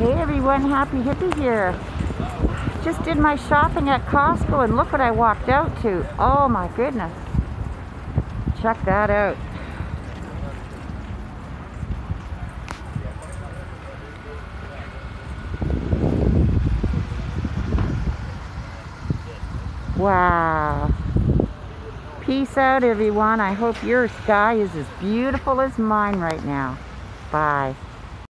Hey everyone, Happy Hippy here. Just did my shopping at Costco and look what I walked out to. Oh my goodness. Check that out. Wow. Peace out everyone. I hope your sky is as beautiful as mine right now. Bye.